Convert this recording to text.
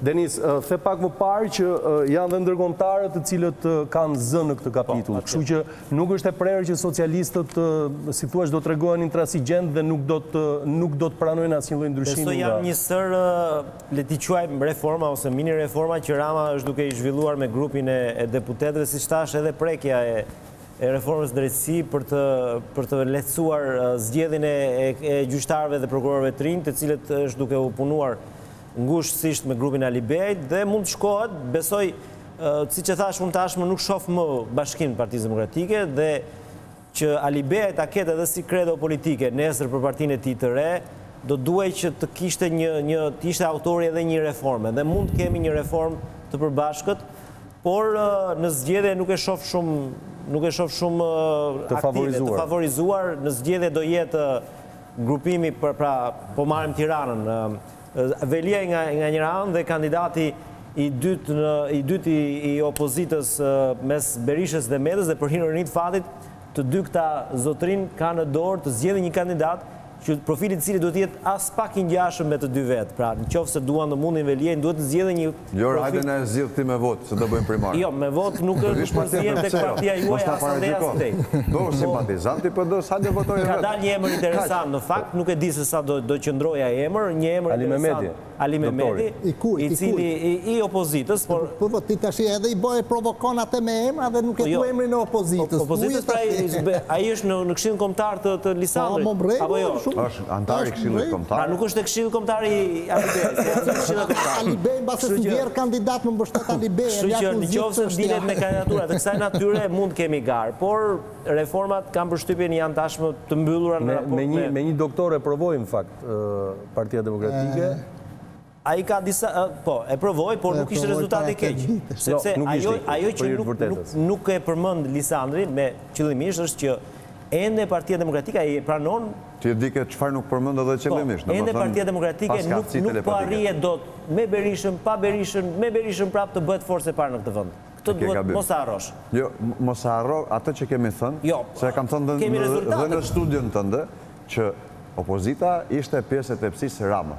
Denis, the pak më parë që janë dhe ndërkombëtarët të cilët kanë zë në këtë kapitull, kështu që nuk është e prerë që socialistët, si thuash, do të tregohen intransigjentë dhe nuk do të nuk do të pranojnë asnjë lloj ndryshimi. Besoj janë një sërë, le t'i quajmë reforma ose mini reforma që Rama është duke i zhvilluar me grupin e deputetëve, siç thashë edhe prekja e e reformës drejtësi për të për të lehtësuar zgjedhjen e gjyqtarëve dhe prokurorëve të rinj, të cilat është duke u punuar ngushtësisht me grupin e Alibeajt dhe mund të shkohet, besoj, siç e thashë unë tashmë nuk shoh më bashkim të Partisë Demokratike dhe që Alibeaj ta ketë edhe si kredo politike nesër për partinë e tij të re, do duhej që të kishte një një të ishte autori edhe një reforme dhe mund të kemi një reformë të përbashkët, por në zgjedhje nuk e shoh shumë nuk e shoh shumë të favorizuar. Të favorizuar në zgjedhje do jetë grupimi për pra po marrim Tiranën. Veliaj nga nga njëra anë dhe kandidati i dytë në i dytë i opozitës mes Berishës dhe Metës dhe për ironi të fatit të dy këta zotërinj kanë në dorë të zgjedhin një kandidat që profili i të cilit duhet të jetë aspak i ngjashëm me të dy vet. Pra, në qoftë se duan të mundin Veliajn duhet të zgjedhin një Vlora hajde na e zgjidh ti me votë se do bëjmë primare. Jo, me votë nuk është nuk përzihen tek partia juaj as andej as këndej. Bëhu simpatizant i PD-së hajde votoje vetë. Ka dalë një emër interesant në fakt, nuk e di se sa do qëndrojë ai emër, një emër interesant, Ali Mehmeti, i cili i opozitës, por. Po po ti tashi edhe i bëj provokon atë me emra dhe nuk e ku emrin e opozitës. Opozitës pra ai është në Këshillin Kombëtar të Lisandrit. Po mo bre, shumë. Anëtar i Këshillit Kombëtar. Pra nuk është e Këshillit Kombëtar i Alibeajt. mbase s'u bjerë kandidat më mbështet Alibeaj. Kështu që në qoftë se dilet me kandidatura të kësaj natyre mund të kemi garë, por reformat kam përshtypjen janë tashmë të mbyllura në raport me. Me një doktor e provoi në fakt Partia Demokratike. Ai ka disa, po, e provoi, por nuk ishte rezultat i keq. Sepse ajo, ajo që nuk, nuk, nuk e përmend Lisandri me qëllimisht është që ende Partia Demokratike ai e pranon Ti e dike çfarë nuk përmend edhe qëllimisht, domethënë. Po, ende Partia Demokratike nuk nuk po arrihet dot me Berishën, pa Berishën, me Berishën prapë të bëhet forcë e parë në këtë vend. Këtë duhet mos ta harrosh. Jo, mos e harro atë që kemi thënë, jo, se e kam thënë dhe në studion tënde që opozita ishte pjesë e tepsisë së Ramës.